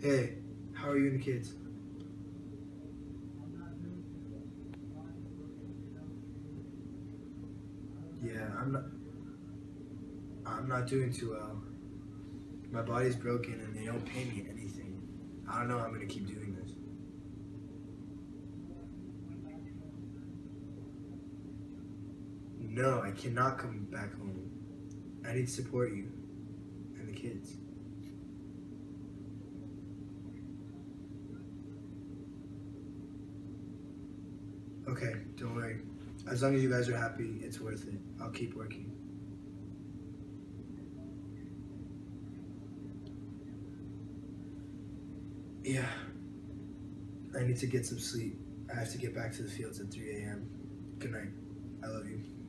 Hey, how are you and the kids? Yeah, I'm not. I'm not doing too well. My body's broken and they don't pay me anything. I don't know how I'm gonna keep doing this. No, I cannot come back home. I need to support you and the kids. Okay, don't worry. As long as you guys are happy, it's worth it. I'll keep working. Yeah. I need to get some sleep. I have to get back to the fields at 3 a.m. Good night. I love you.